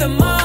the mind